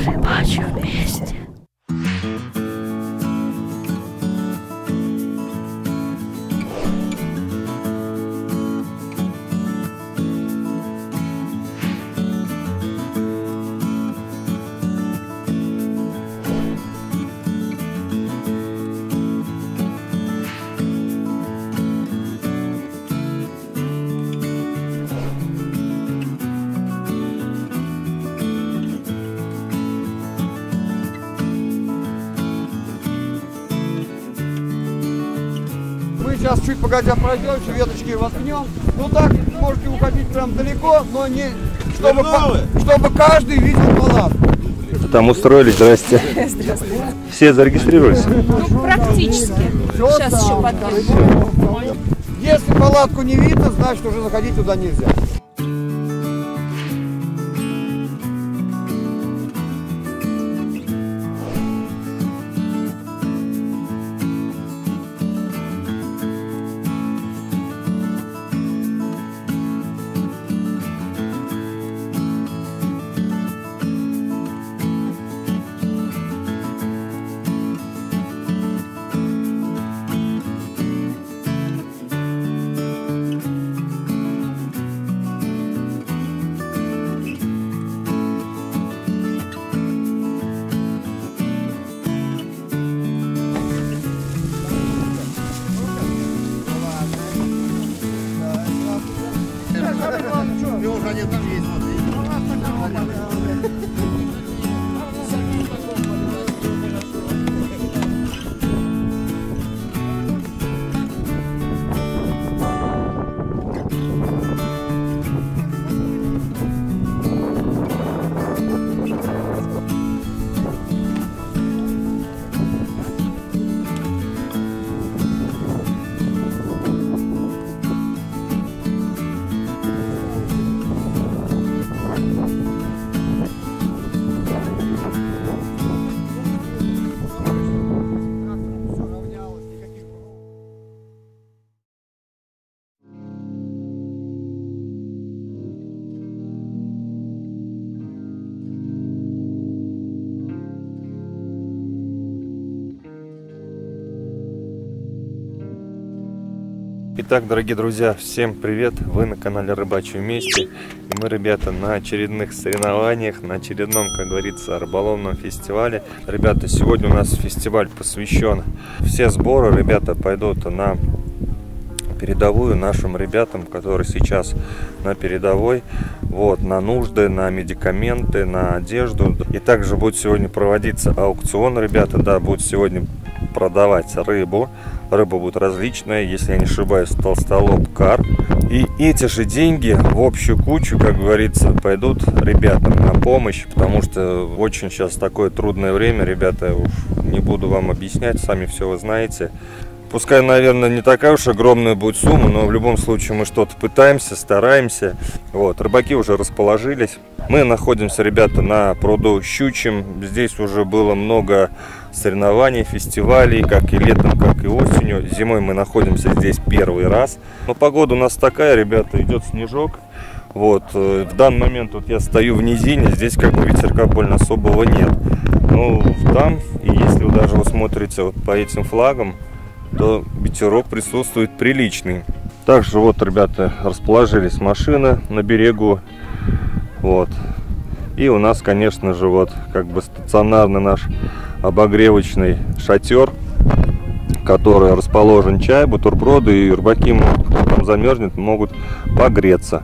Вместе. Мы сейчас чуть погодя пройдемся, веточки воткнем. Ну так, можете уходить прям далеко, но не чтобы, по- чтобы каждый видел палатку. Там устроились, здрасте. Все зарегистрировались? Ну, практически. Всё Сейчас еще там. подъедем. Если палатку не видно, значит уже заходить туда нельзя. Итак, дорогие друзья, всем привет! Вы на канале Рыбачий вместе. И мы, ребята, на очередных соревнованиях, на очередном, как говорится, рыболовном фестивале. Ребята, сегодня у нас фестиваль посвящен. Все сборы, ребята, пойдут на передовую нашим ребятам, которые сейчас на передовой, вот, на нужды, на медикаменты, на одежду. И также будет сегодня проводиться аукцион, ребята, да, будут сегодня продавать рыбу. Рыба будет различная, если я не ошибаюсь, толстолоб, карп. И эти же деньги в общую кучу, как говорится, пойдут ребятам на помощь, потому что очень сейчас такое трудное время, ребята, уж не буду вам объяснять, сами все вы знаете. Пускай, наверное, не такая уж огромная будет сумма, но в любом случае мы что-то пытаемся, стараемся. Вот, рыбаки уже расположились. Мы находимся, ребята, на пруду Щучьем. Здесь уже было много соревнований, фестивалей, как и летом, как и осенью. Зимой мы находимся здесь первый раз. Но погода у нас такая, ребята, идет снежок. Вот, э, в данный момент вот я стою в низине, здесь как бы ветерка больно особого нет. Но там, и если вы даже вы смотрите вот по этим флагам, то ветерок присутствует приличный. Также вот, ребята, расположились машины на берегу. Вот. И у нас, конечно же, вот как бы стационарный наш обогревочный шатер, который расположен чай, бутерброды, и рыбаки, кто там замерзнет, могут погреться.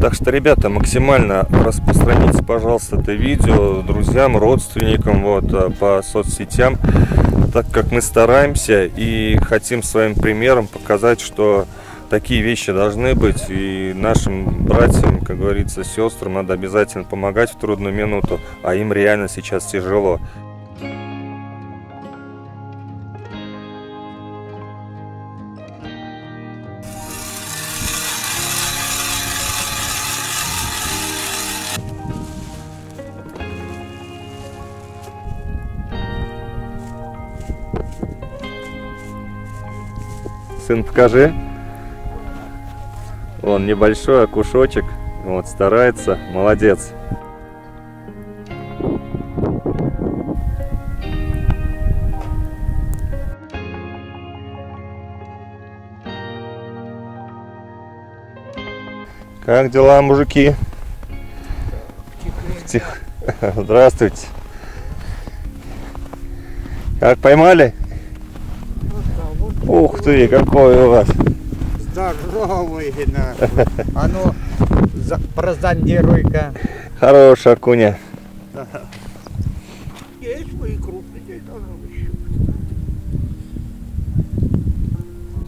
Так что, ребята, максимально распространите, пожалуйста, это видео друзьям, родственникам, вот, э, по соцсетям, так как мы стараемся и хотим своим примером показать, что такие вещи должны быть, и нашим братьям, как говорится, сестрам надо обязательно помогать в трудную минуту, а им реально сейчас тяжело. сын, покажи. Он небольшой окушочек, вот, старается, молодец. Как дела, мужики? Тихо. Здравствуйте. Как поймали? Ух ты, какой у вас. Здоровый, нахуй. А ну, за- прозондируй-ка. Хорошая куня. Есть мои крупные еще.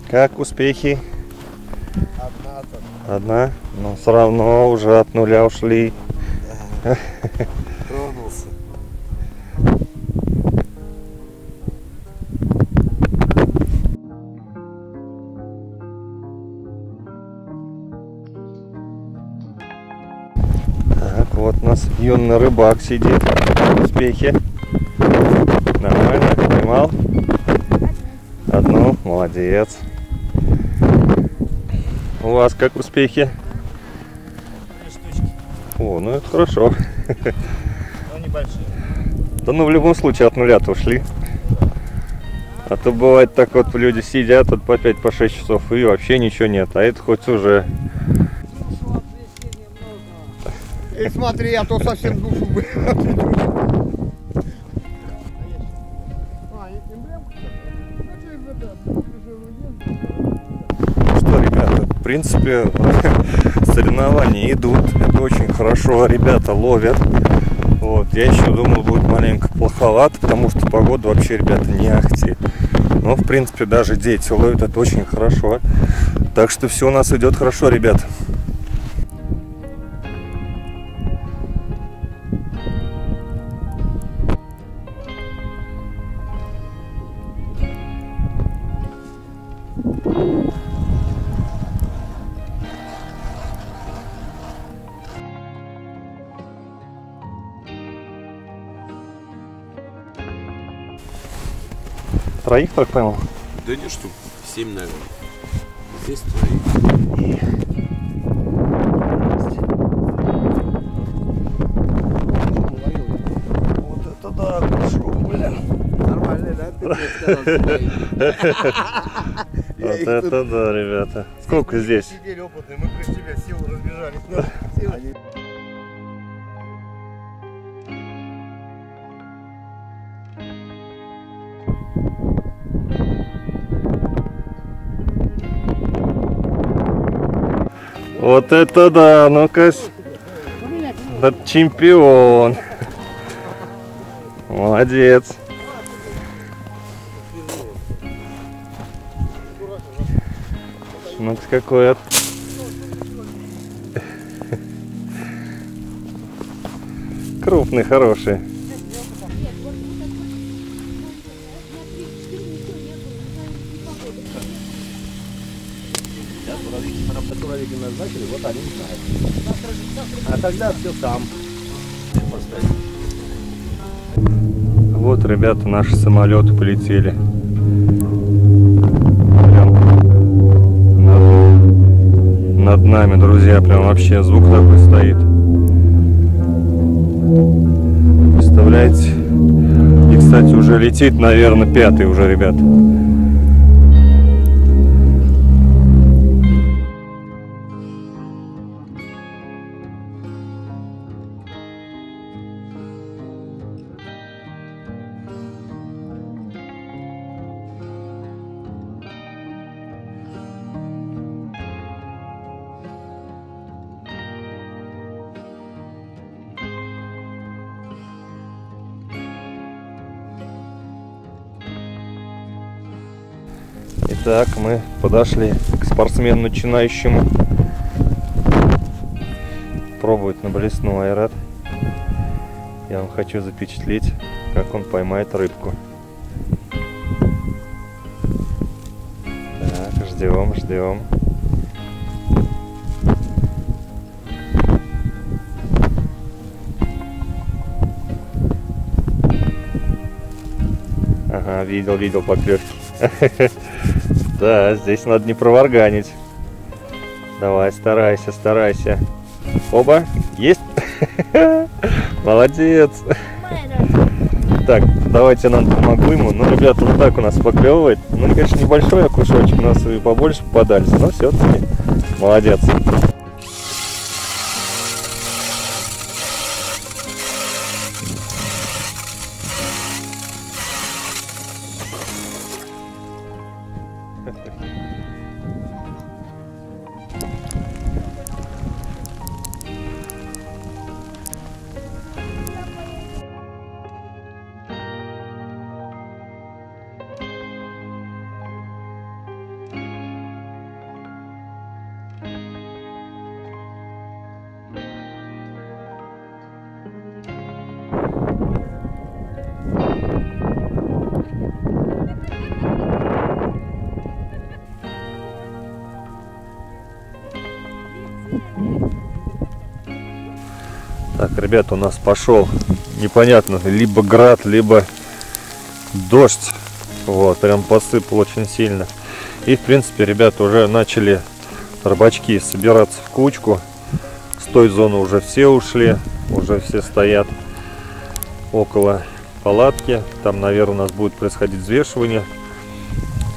Как успехи? Одна. Одна? Но все равно уже от нуля ушли. Тронулся. Нас юный рыбак сидит. Успехи. Нормально, поймал? Одну, молодец. У вас как успехи? О, ну это хорошо. Ну, небольшие. Да ну в любом случае от нуля-то ушли. А то бывает так вот люди сидят тут по 5 по 6 часов и вообще ничего нет. А это хоть уже. И смотри, а то совсем душу бы. Ну что, ребята, в принципе, соревнования идут. Это очень хорошо. Ребята ловят. Вот, я еще думал, будет маленько плоховато, потому что погода вообще, ребята, не ахти. Но, в принципе, даже дети ловят, это очень хорошо. Так что все у нас идет хорошо, ребят. Троих так поймал? Да не штук, семь, наверное. Здесь твои. Вот это да, хорошо, блин. Нормально, да? Вот это да, ребята. Сколько здесь? Сидели опытные, мы при тебя сил разбежались. Они- Вот это да, ну-ка. Это чемпион. Молодец. Ну какой от... Крупный, хороший. А тогда все сам. Вот, ребята, наши самолеты полетели. Прям над, над нами, друзья, прям вообще звук такой стоит. Представляете? И, кстати, уже летит, наверное, пятый уже, ребят. Итак, мы подошли к спортсмену начинающему. Пробует на блесну айрат. Я вам хочу запечатлеть, как он поймает рыбку. Так, ждем, ждем. Ага, видел, видел поклевки. Да, здесь надо не проварганить. Давай, старайся, старайся. Оба, есть? Молодец. Так, давайте я нам помогу ему. Ну, ребята, вот так у нас поклевывает. Ну, конечно, небольшой окушочек, у нас и побольше попадались, но все-таки молодец. Так, ребята, у нас пошел непонятно, либо град, либо дождь. Вот, прям посыпал очень сильно. И, в принципе, ребята уже начали рыбачки собираться в кучку. С той зоны уже все ушли, уже все стоят около палатки. Там, наверное, у нас будет происходить взвешивание.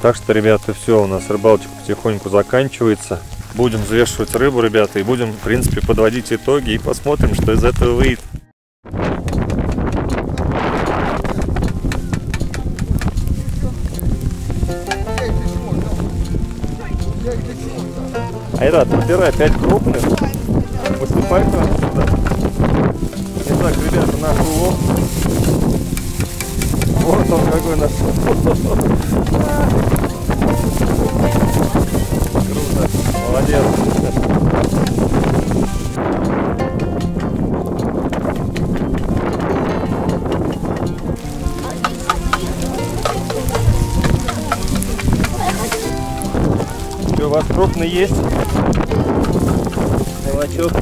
Так что, ребята, все, у нас рыбалочка потихоньку заканчивается. Будем взвешивать рыбу, ребята, и будем, в принципе, подводить итоги и посмотрим, что из этого выйдет. Айрат, выбирай 5 крупных, высыпай к нам сюда. Итак, ребята, наш улов. Вот он какой наш молодец. Что, у вас крупный есть? Молочок.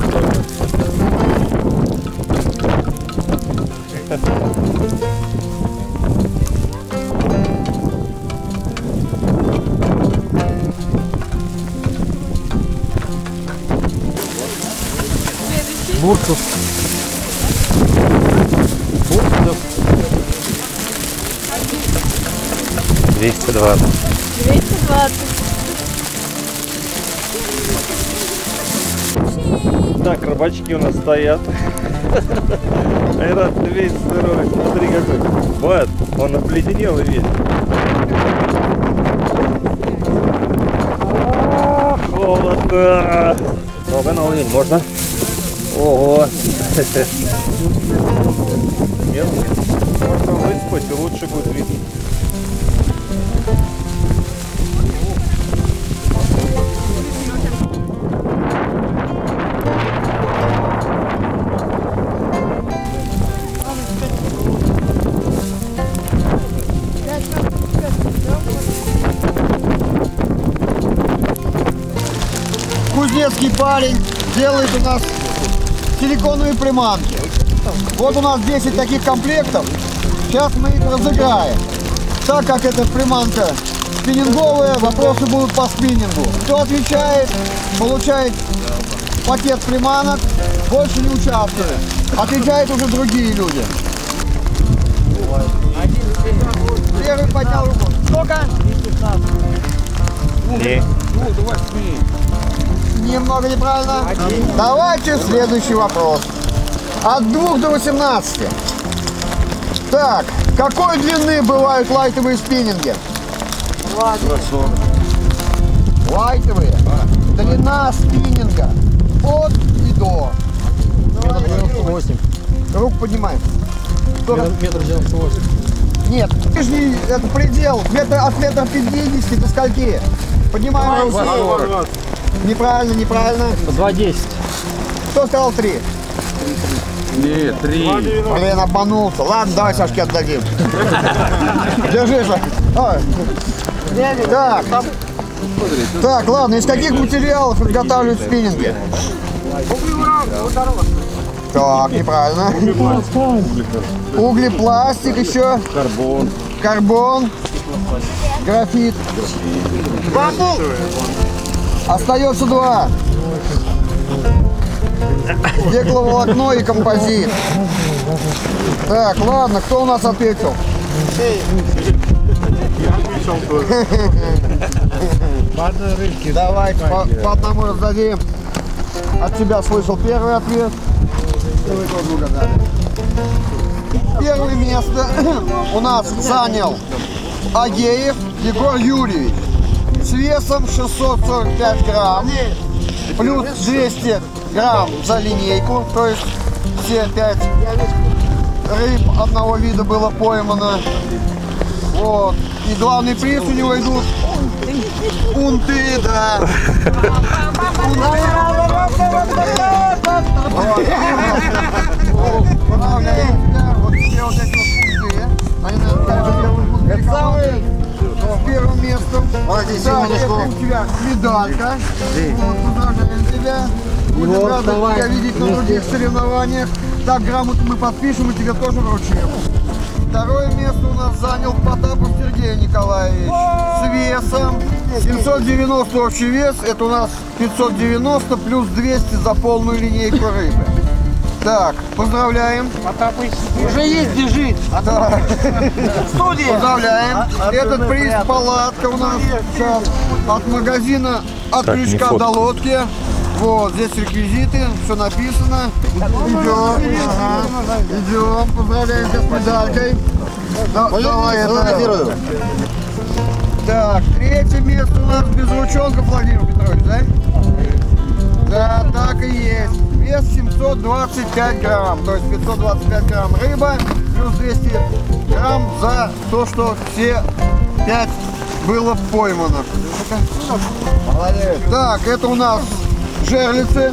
Бурцев. Бурцев. 220. 220. Так, рыбачки у нас стоят. Айрат, ты весь здоровый, смотри какой. Вот, он обледенел и весь. А, Холодно. Много на можно? Ого. Можно выспать лучше будет видно. Кузнецкий парень делает у нас силиконовые приманки. Вот у нас 10 таких комплектов. Сейчас мы их разыграем. Так как эта приманка спиннинговая, вопросы будут по спиннингу. Кто отвечает, получает пакет приманок, больше не участвует. Отвечают уже другие люди. Первый поднял руку. Сколько? И Немного неправильно. Давайте следующий вопрос. От 2 до 18. Так, какой длины бывают лайтовые спиннинги? Лайтовые. Длина спиннинга от и до. Метр 98. Руку поднимаем. Метр 98. Нет, нижний это предел метр, от метра 50 до скольки? Поднимаем руку. Неправильно, неправильно. 2,10. Кто сказал 3? Нет, три. Блин, обманулся. Ладно, давай Сашке отдадим. Держи, Саш. Ой. Так. Так, ладно, из каких материалов изготавливают спиннинги? Так, неправильно. Углепластик еще. Карбон. Карбон. Графит. Остается два. Стекловолокно и композит. Так, ладно, кто у нас ответил? Давайте по, по одному раздадим. От тебя слышал первый ответ. Первое место у нас занял Агеев Егор Юрьевич с весом 645 грамм плюс 200 грамм за линейку, то есть все пять рыб одного вида было поймано. Вот. И главный приз у него идут унты, да. Они, наверное, Это самые с первым местом. Да, это у тебя медалька. Вот, поздравляем тебя. Будем рады тебя видеть на других соревнованиях. Так, грамоту мы подпишем и тебе тоже вручим. Второе место у нас занял Потапов Сергей Николаевич с весом 790 общий вес. Это у нас 590 плюс 200 за полную линейку рыбы. Так, поздравляем. Уже есть, лежит. Так, Студия. поздравляем. Этот приз палатка у нас сейчас от магазина от Так, крючка до лодки. Вот, здесь реквизиты, все написано. Идем, ага, идем, поздравляем тебя с медалькой. Да- Давай это. Так, третье место у нас без ручонков, Владимир Петрович, да? Да, так и есть. Вес 725 грамм, то есть 525 грамм рыба, плюс 200 грамм за то, что все 5 было поймано. Так, это у нас жерлицы,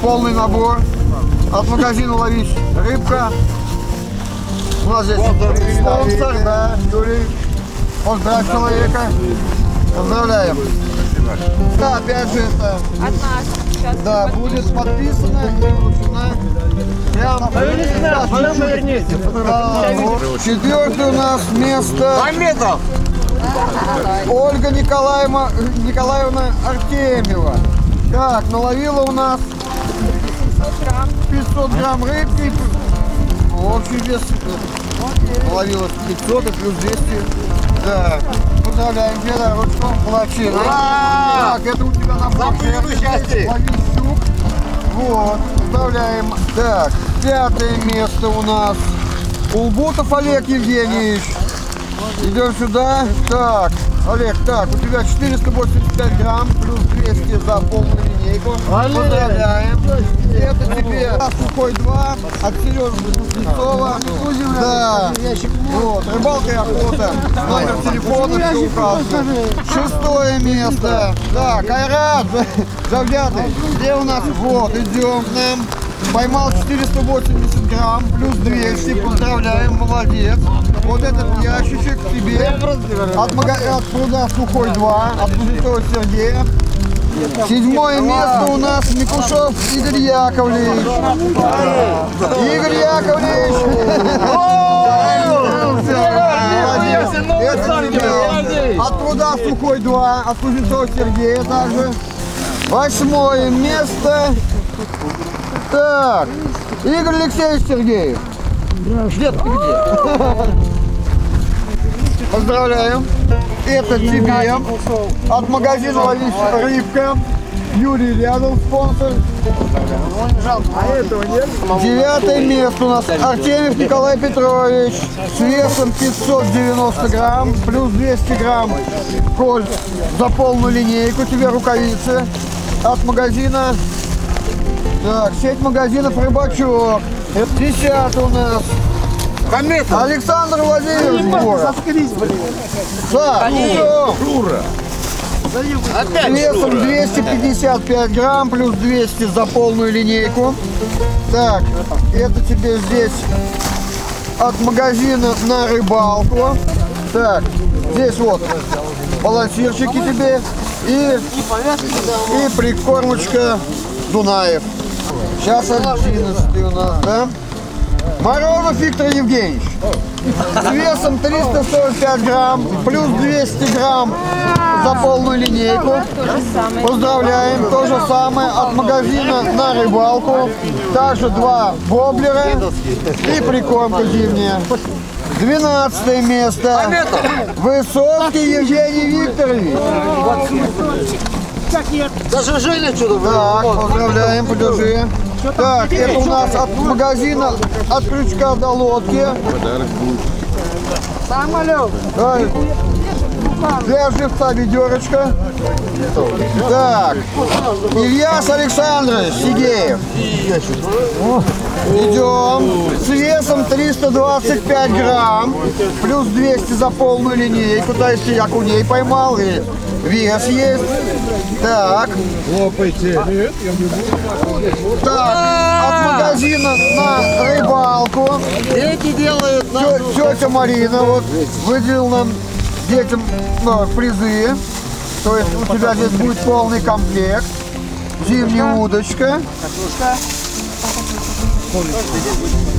полный набор. От магазина «Ловись рыбка». У нас здесь спонсор, да, Юрий. Поздравь человека. Поздравляем. Да, опять же это, От нас. Сейчас да, будет подписано и вручена. Прям, вот. Четвертое у нас место Пометов. Ольга Николаевна, Николаевна Артемьева. Так, наловила у нас 500 грамм рыбки. Общий вес наловила 500 и плюс 200. Да. Поздравляем тебя, да, ручком молодчина. Так, это у тебя на счастье. Лови щук. Вот, поздравляем. Так, пятое место у нас. Улбутов Олег Евгеньевич. Идем сюда. Так, Олег, так, у тебя 485 грамм плюс 200 за полную линейку. Поздравляем. Это тебе сухой 2 от Сережи Кузнецова. Да. Вот, рыбалка и охота. Номер телефона все указано. Шестое место. Так, Айрат, Завзятый, где у нас? Вот, идем к нам. Поймал 480 грамм плюс 200. Поздравляем, молодец. Вот этот ящичек тебе от, мага- от пруда Сухой 2, от Кузнецова Сергея. Седьмое место у нас Микушев Игорь Яковлевич. Игорь Яковлевич. От пруда Сухой 2, от Кузнецова Сергея также. Восьмое место. Так, Игорь Алексеевич Сергеев. Дед, ты где? Поздравляем. Это тебе от магазина «Ловись рыбка». Юрий рядом, спонсор. Девятое место у нас Артемьев Николай Петрович с весом 590 грамм, плюс 200 грамм коль за полную линейку. Тебе рукавицы от магазина. Так, сеть магазинов Рыбачок. Это десятый у нас. Александр Владимирович Егоров. Так, идем. С весом 255 грамм плюс 200 за полную линейку. Так, это тебе здесь от магазина на рыбалку. Так, здесь вот балансирчики тебе и, и прикормочка Дунаев. Сейчас 11 у нас, да? Морозов Виктор Евгеньевич. С весом 345 грамм, плюс 200 грамм за полную линейку. Поздравляем. То же самое от магазина на рыбалку. Также два воблера и прикормка зимняя. 12 место. Высоцкий Евгений Викторович. Даже Женя что-то Так, поздравляем, подержи. Так, это у нас от магазина от крючка до лодки. Так, Для живца ведерочка. Так, Ильяс Александрович Сигеев. Идем. С весом 325 грамм. Плюс 200 за полную линейку. То есть я окуней поймал и вес есть. Так. Так, от магазина на рыбалку. Эти делают Тё- Тетя Марина вот выделила нам детям ну, призы. То есть у тебя здесь будет полный комплект. Зимняя удочка.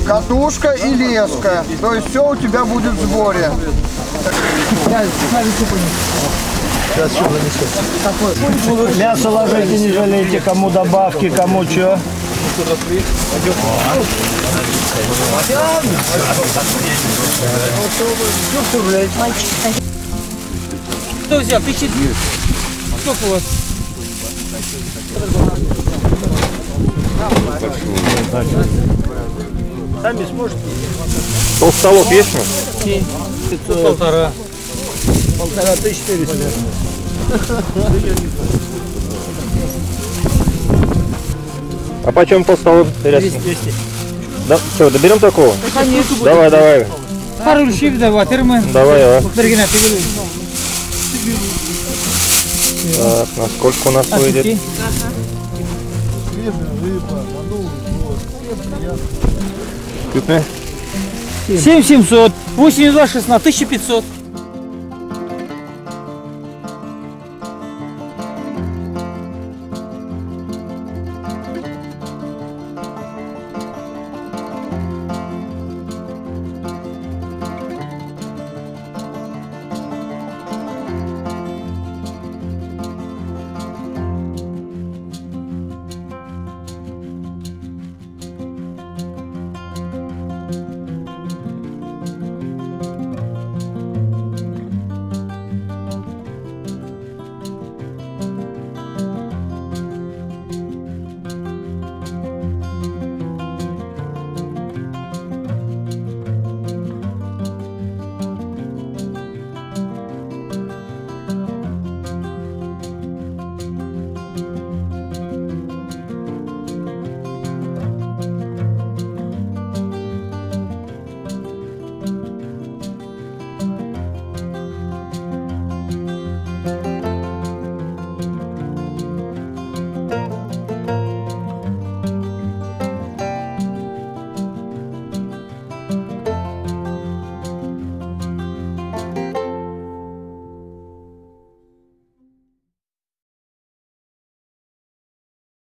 катушка и леска. То есть все у тебя будет в сборе. Мясо ложите, не жалейте, кому добавки, кому что. Что взял? Ты. Сколько у вас? Сами сможете? Толстолоб есть? Полтора. Полтора тысячи четыреста. А почем толстолоб? Интересно. Да, что, доберем такого? Конечно. Давай, давай, Пару щип давай, термин. давай, давай. Бергена, ты говоришь. Так, на сколько у нас выйдет? Крупная? 7 700, 8 2 16, 1500.